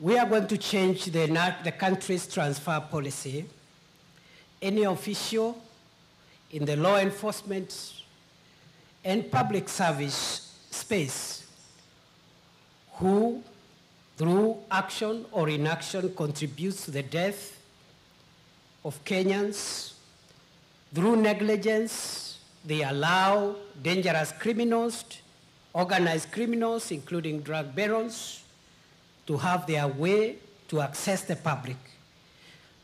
we are going to change the, the country's transfer policy. Any official in the law enforcement and public service space who, through action or inaction, contributes to the death of Kenyans, through negligence, they allow dangerous criminals, organized criminals, including drug barons, to have their way to access the public.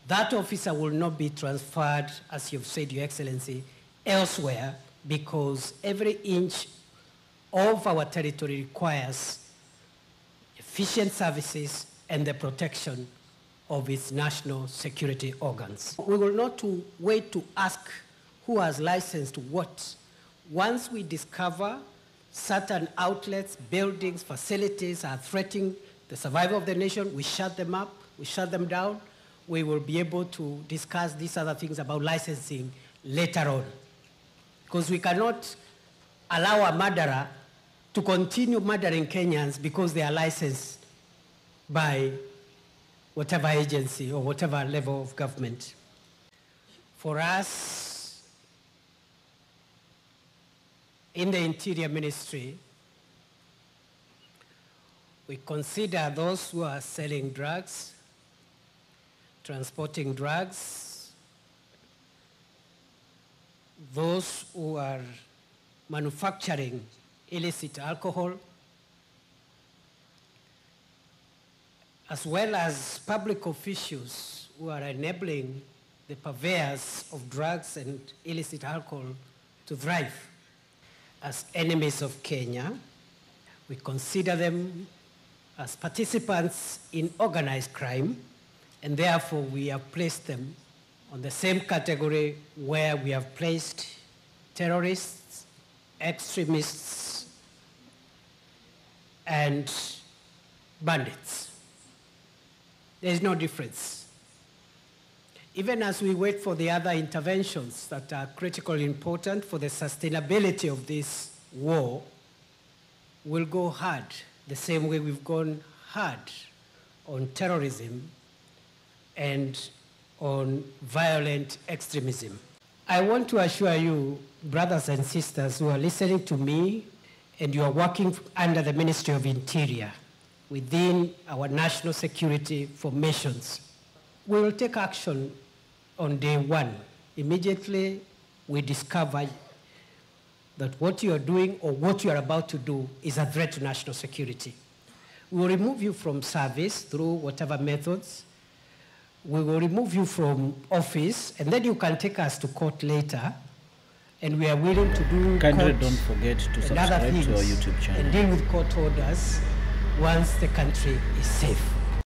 That officer will not be transferred, as you've said, Your Excellency, elsewhere because every inch of our territory requires efficient services and the protection of its national security organs. We will not wait to ask who has licensed what. Once we discover certain outlets, buildings, facilities are threatening the survival of the nation, we shut them up, we shut them down. We will be able to discuss these other things about licensing later on. Because we cannot allow a murderer to continue murdering Kenyans because they are licensed by whatever agency or whatever level of government. For us, in the Interior Ministry, we consider those who are selling drugs, transporting drugs, those who are manufacturing illicit alcohol, as well as public officials who are enabling the purveyors of drugs and illicit alcohol to thrive as enemies of Kenya. We consider them as participants in organized crime, and therefore we have placed them on the same category where we have placed terrorists, extremists, and bandits. There is no difference. Even as we wait for the other interventions that are critically important for the sustainability of this war, we'll go hard the same way we've gone hard on terrorism and on violent extremism. I want to assure you, brothers and sisters who are listening to me and you are working under the Ministry of Interior within our national security formations, we will take action on day one. Immediately we discover that what you are doing or what you are about to do is a threat to national security. We will remove you from service through whatever methods. We will remove you from office, and then you can take us to court later. And we are willing to do Kindly don't forget to subscribe to our YouTube channel. and deal with court orders once the country is safe.